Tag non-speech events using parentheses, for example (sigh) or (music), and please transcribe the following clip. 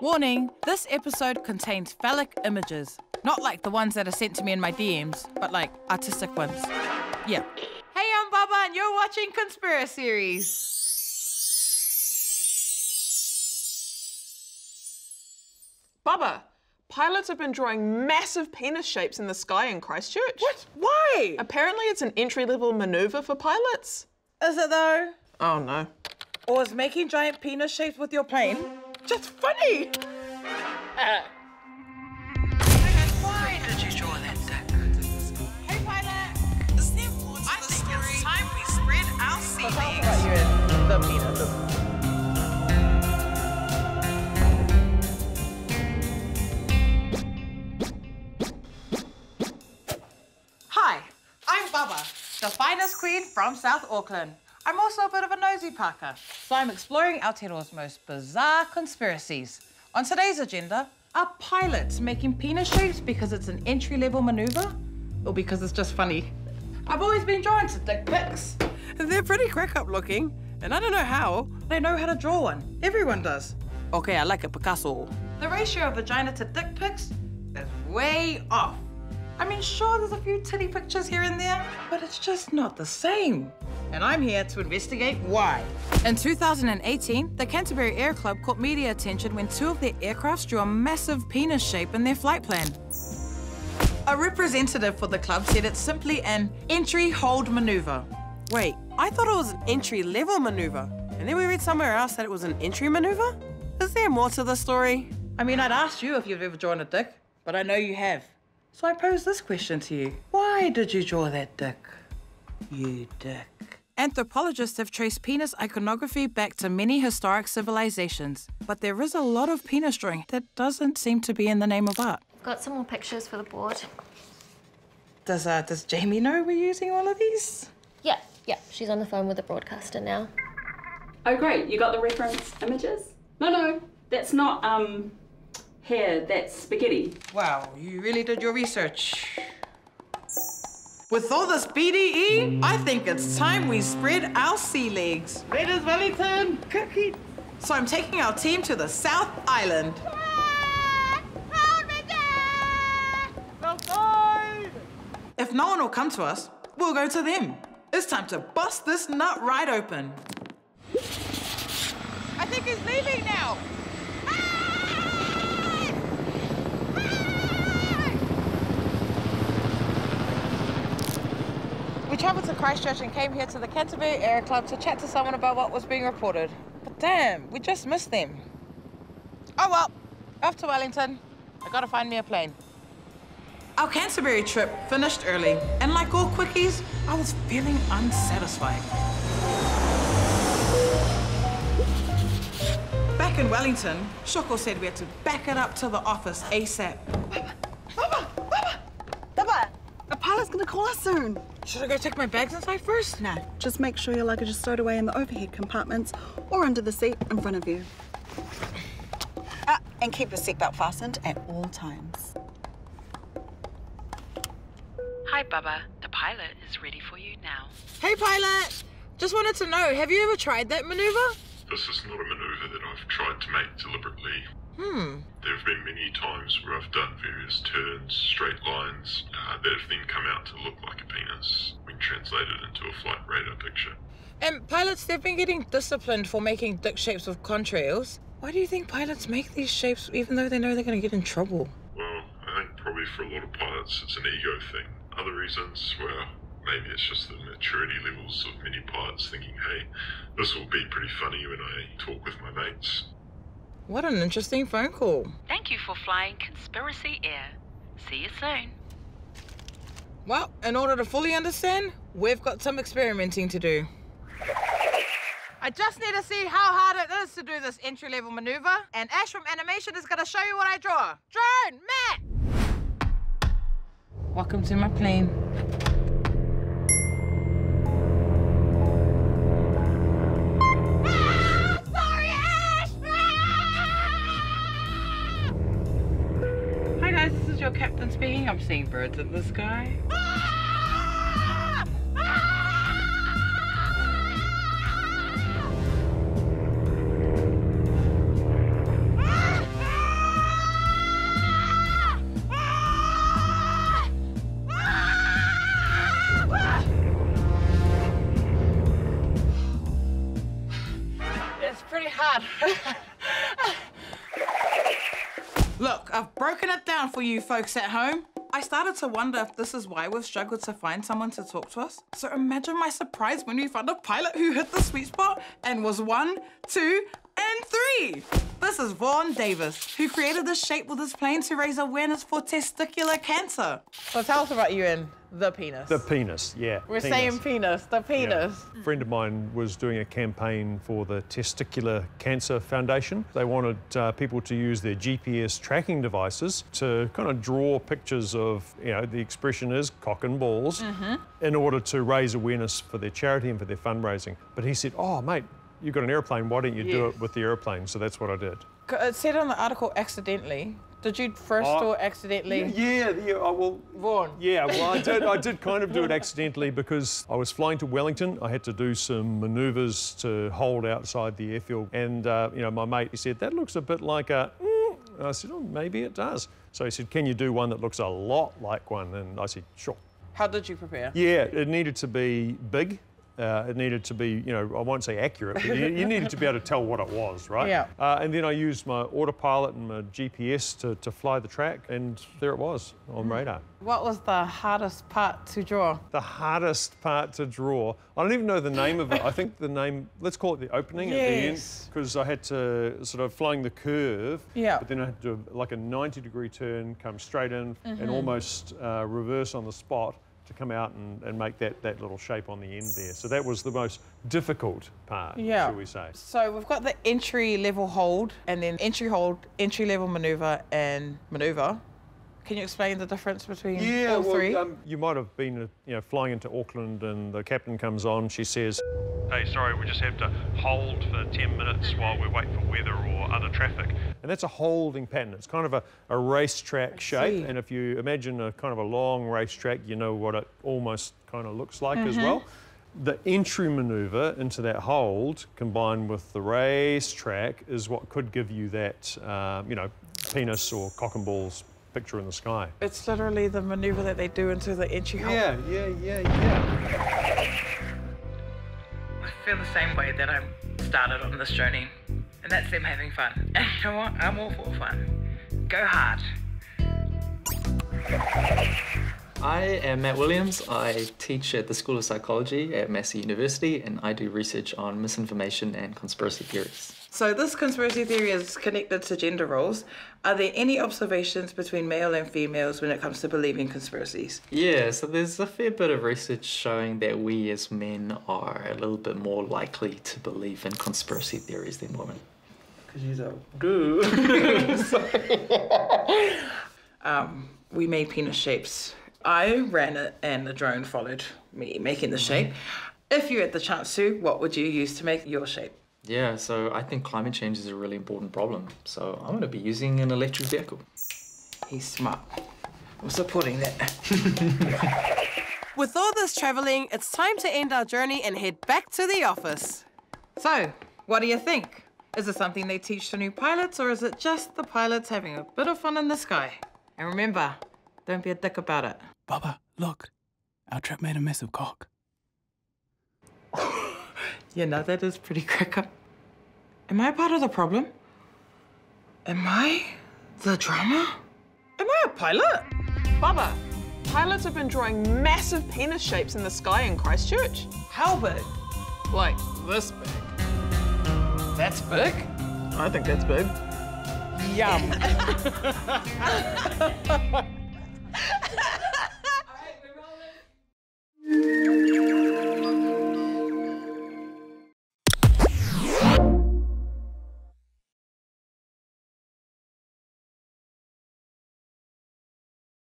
Warning this episode contains phallic images. Not like the ones that are sent to me in my DMs, but like artistic ones. Yeah. Hey, I'm Baba, and you're watching ConspiraSeries. Bubba, pilots have been drawing massive penis shapes in the sky in Christchurch. What? Why? Apparently, it's an entry level maneuver for pilots. Is it though? Oh no. Or is making giant penis shapes with your plane just funny? Why did you draw that dick? Hey, pilot. Is there more to the story? It's time we spread our sea legs. Got you in the penis. Hi, I'm Baba, the finest queen from South Auckland. I'm also a bit of a nosy Parker, so I'm exploring Aotearoa's most bizarre conspiracies. On today's agenda, are pilots making penis shapes because it's an entry-level maneuver? Or because it's just funny? I've always been drawn to dick pics. They're pretty crack up looking, and I don't know how. They know how to draw one. Everyone does. Okay, I like a Picasso. The ratio of vagina to dick pics is way off. I mean, sure, there's a few titty pictures here and there, but it's just not the same. And I'm here to investigate why. In 2018, the Canterbury Air Club caught media attention when two of their aircrafts drew a massive penis shape in their flight plan. A representative for the club said it's simply an entry hold maneuver. Wait, I thought it was an entry level maneuver. And then we read somewhere else that it was an entry maneuver? Is there more to the story? I mean, I'd asked you if you've ever drawn a dick, but I know you have. So I pose this question to you. Why did you draw that dick? You dick. Anthropologists have traced penis iconography back to many historic civilizations, but there is a lot of penis drawing that doesn't seem to be in the name of art. Got some more pictures for the board. Does, uh, does Jamie know we're using all of these? Yeah, yeah, she's on the phone with the broadcaster now. Oh, great. You got the reference images? No, no, that's not um hair. That's spaghetti. Wow, you really did your research. With all this BDE, I think it's time we spread our sea legs. Raiders Wellington, cookie. So I'm taking our team to the South Island. If no one will come to us, we'll go to them. It's time to bust this nut right open. I think he's leaving now. We travelled to Christchurch and came here to the Canterbury Air Club to chat to someone about what was being reported. But damn, we just missed them. Oh well, off to Wellington. I gotta find me a plane. Our Canterbury trip finished early, and like all quickies, I was feeling unsatisfied. Back in Wellington, Shoko said we had to back it up to the office ASAP. Baba, a pilot's call us soon. Should I go check my bags inside first? Nah, just make sure your luggage is stowed away in the overhead compartments or under the seat in front of you. Ah, and keep your seatbelt fastened at all times. Hi, Bubba. The pilot is ready for you now. Hey, pilot! Just wanted to know, have you ever tried that maneuver? This is not a maneuver that I've tried to make deliberately. Hmm. There have been many times where I've done various turns, straight lines, uh, that have then come out to look like a penis when translated into a flight radar picture. And pilots, they've been getting disciplined for making dick shapes with contrails. Why do you think pilots make these shapes even though they know they're going to get in trouble? Well, I think probably for a lot of pilots it's an ego thing. Other reasons, well, maybe it's just the maturity levels of many pilots thinking, hey, this will be pretty funny when I talk with my mates. What an interesting phone call. Thank you for flying Conspiracy Air. See you soon. Well, in order to fully understand, we've got some experimenting to do. I just need to see how hard it is to do this entry-level maneuver, and Ash from Animation is going to show you what I draw. Drone, Matt! Welcome to my plane. is your captain speaking. I'm seeing birds in the sky. It's pretty hot. (laughs) I've broken it down for you folks at home. I started to wonder if this is why we've struggled to find someone to talk to us. So imagine my surprise when we found a pilot who hit the sweet spot and was one, two, and three. This is Vaughn Davis, who created this shape with his plane to raise awareness for testicular cancer. So tell us about you and the penis. The penis, yeah. We're penis. saying penis, the penis. A friend of mine was doing a campaign for the Testicular Cancer Foundation. They wanted uh, people to use their GPS tracking devices to kind of draw pictures of, you know, the expression is cock and balls in order to raise awareness for their charity and for their fundraising. But he said, oh, mate, you've got an airplane, why don't you do it with the airplane? So that's what I did. It said on the article accidentally. Did you first Oh, or accidentally? Yeah, yeah, I will. Vaughn. Yeah, well, I did. I did kind of do it (laughs) accidentally because I was flying to Wellington. I had to do some manoeuvres to hold outside the airfield, and uh, you know, my mate he said that looks a bit like a. Mm. And I said, oh, maybe it does. So he said, can you do one that looks a lot like one? And I said, sure. How did you prepare? Yeah, it needed to be big. Uh, it needed to be, you know, I won't say accurate, but you, you (laughs) needed to be able to tell what it was, right? Yeah. Uh, and then I used my autopilot and my GPS to, to fly the track, and there it was on radar. What was the hardest part to draw? The hardest part to draw, I don't even know the name of it. I think the name, let's call it the opening at the end, because I had to sort of flying the curve, Yeah. but then I had to do like a 90 degree turn, come straight in, Mm-hmm. and almost uh, reverse on the spot to come out and, and make that, that little shape on the end there. So that was the most difficult part, Yeah. shall we say. So we've got the entry level hold and then entry hold, entry level maneuver, and maneuver. Can you explain the difference between all three? um, you might have been, uh, you know, flying into Auckland, and the captain comes on. She says, "Hey, sorry, we just have to hold for 10 minutes while we wait for weather or other traffic." And that's a holding pattern. It's kind of a, a racetrack shape. see. And if you imagine a kind of a long racetrack, you know what it almost kind of looks like as well. The entry maneuver into that hold, combined with the racetrack, is what could give you that, um, you know, penis or cock and balls picture in the sky. it's literally the maneuver that they do into the entry hold. Yeah, yeah, yeah, yeah. I feel the same way that I started on this journey, and that's them having fun. (laughs) And you know what? I'm all for fun. Go hard. I am Matt Williams. I teach at the School of Psychology at Massey University and I do research on misinformation and conspiracy theories. So this conspiracy theory is connected to gender roles. Are there any observations between male and females when it comes to believing conspiracies? Yeah, so there's a fair bit of research showing that we as men are a little bit more likely to believe in conspiracy theories than women. Because you do. (laughs) (laughs) um, we made penis shapes. I ran it and the drone followed me making the shape. If you had the chance to, what would you use to make your shape? Yeah, so I think climate change is a really important problem. So I'm going to be using an electric vehicle. He's smart. I'm supporting that. (laughs) With all this travelling, it's time to end our journey and head back to the office. So, what do you think? Is it something they teach to new pilots, or is it just the pilots having a bit of fun in the sky? And remember, don't be a dick about it. Baba, look. Our trip made a mess of cock. (laughs) You know, that is pretty cracker. Am I part of the problem? Am I the drama? Am I a pilot? Bubba, pilots have been drawing massive penis shapes in the sky in Christchurch. How big? Like this big. That's big? I think that's big. Yum. (laughs)